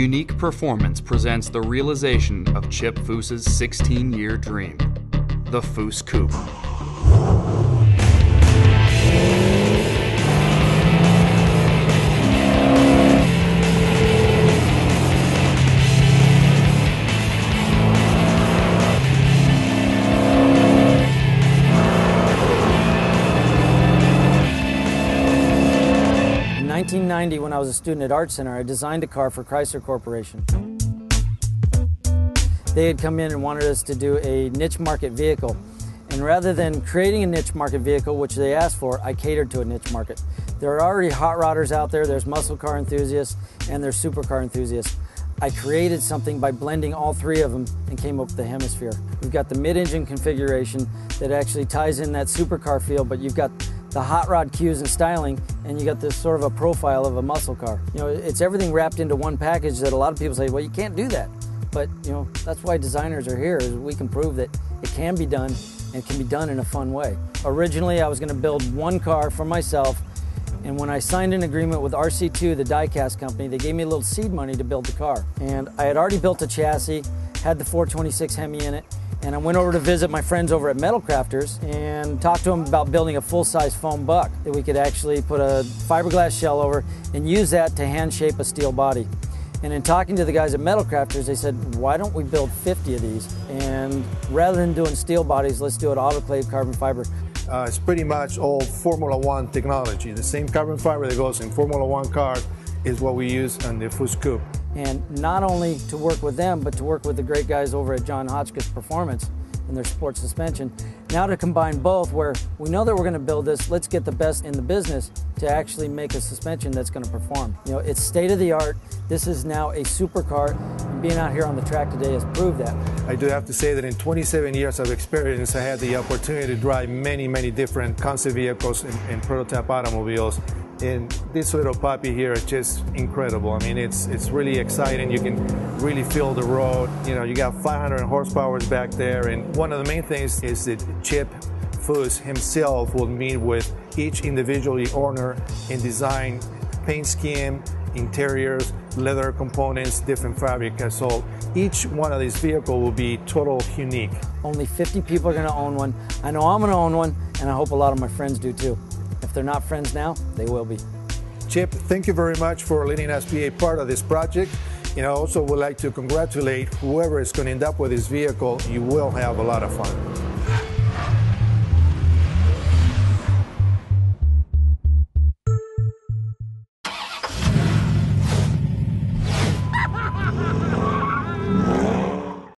Unique Performance presents the realization of Chip Foose's 16 year dream the Foose Coupe. 1990, when I was a student at Art Center, I designed a car for Chrysler Corporation. They had come in and wanted us to do a niche market vehicle. And rather than creating a niche market vehicle, which they asked for, I catered to a niche market. There are already hot rodders out there, there's muscle car enthusiasts, and there's supercar enthusiasts. I created something by blending all three of them and came up with the Hemisfear. We've got the mid-engine configuration that actually ties in that supercar feel, but you've got the hot rod cues and styling, and you got this sort of a profile of a muscle car. You know, it's everything wrapped into one package that a lot of people say, well, you can't do that. But, you know, that's why designers are here, is we can prove that it can be done and can be done in a fun way. Originally, I was going to build one car for myself, and when I signed an agreement with RC2, the diecast company, they gave me a little seed money to build the car. And I had already built a chassis, had the 426 Hemi in it, and I went over to visit my friends over at Metal Crafters and talked to them about building a full-size foam buck that we could actually put a fiberglass shell over and use that to hand shape a steel body. And in talking to the guys at Metal Crafters, they said, why don't we build 50 of these? And rather than doing steel bodies, let's do it autoclave carbon fiber. Uh, it's pretty much all Formula One technology. The same carbon fiber that goes in Formula One cars is what we use on the Coupe and not only to work with them, but to work with the great guys over at John Hotchkis Performance and their sports suspension. Now to combine both, where we know that we're going to build this, let's get the best in the business to actually make a suspension that's going to perform. You know, it's state of the art. This is now a supercar. And being out here on the track today has proved that. I do have to say that in 27 years of experience, I had the opportunity to drive many, many different concept vehicles and, and prototype automobiles. And this little puppy here is just incredible. I mean, it's it's really exciting. You can really feel the road. You know, you got 500 horsepower back there. And one of the main things is that Chip Foose himself will meet with each individual owner and design paint scheme, interiors, leather components, different fabric. So each one of these vehicles will be total unique. Only 50 people are going to own one. I know I'm to own one, and I hope a lot of my friends do too. If they're not friends now, they will be. Chip, thank you very much for letting us be a part of this project. And I also would like to congratulate whoever is going to end up with this vehicle. You will have a lot of fun.